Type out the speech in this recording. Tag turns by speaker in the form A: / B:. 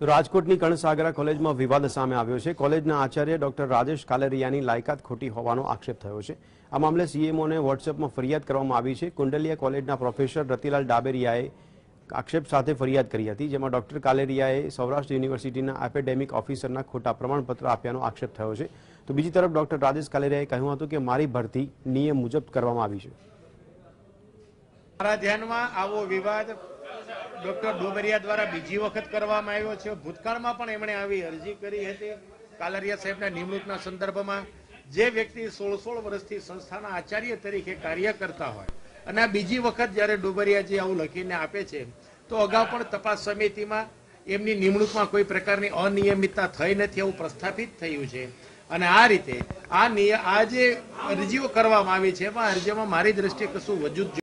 A: રાજકોટની કણસાગરા કોલેજમાં વિવાદ સામે આવ્યો છે. કોલેજના આચાર્ય ડોક્ટર રાજેશ કાલેરિયાની લાયકાત ખોટી હોવાનો આક્ષેપ થયો છે. આ મામલે સીએમઓને વોટ્સએપમાં ફરિયાદ કરવામાં આવી છે. કુંડલિયા કોલેજના પ્રોફેસર રતિલાલ ડાબેરિયાએ આક્ષેપ સાથે ફરિયાદ કરી હતી, જેમાં ડોક્ટર કાલેરિયાએ સૌરાષ્ટ્ર યુનિવર્સિટીના એપેડેમિક ઓફિસરના ખોટા પ્રમાણપત્ર આપ્યાનો આક્ષેપ થયો છે. તો બીજી તરફ ડોક્ટર રાજેશ કાલેરિયાએ કહ્યું હતું કે મારી ભરતી નિયમ મુજબ કરવામાં આવી છે.
B: મારા ધ્યાનમાં આવો વિવાદ ડોક્ટર ડોબરિયા દ્વારા બીજી વખત કરવામાં આવ્યો છે. ભૂતકાળમાં પણ એમણે આવી અરજી કરી હતી. કાલરિયા સાહેબના નિમણૂકના સંદર્ભમાં જે વ્યક્તિ સોળ સોળ વર્ષથી સંસ્થાના આચાર્ય તરીકે કાર્ય કરતા હોય અને આ બીજી વખત જ્યારે ડોબરિયાજી આવું લખીને આપે છે, તો અગાઉ પણ તપાસ સમિતિમાં એમની નિમણૂકમાં કોઈ પ્રકારની અનિયમિતતા થઈ નથી એવું પ્રસ્થાપિત થયું છે. અને આ રીતે આ આ જે અરજીઓ કરવામાં આવી છે, એમાં અરજીમાં મારી દ્રષ્ટિએ કશું વજૂદ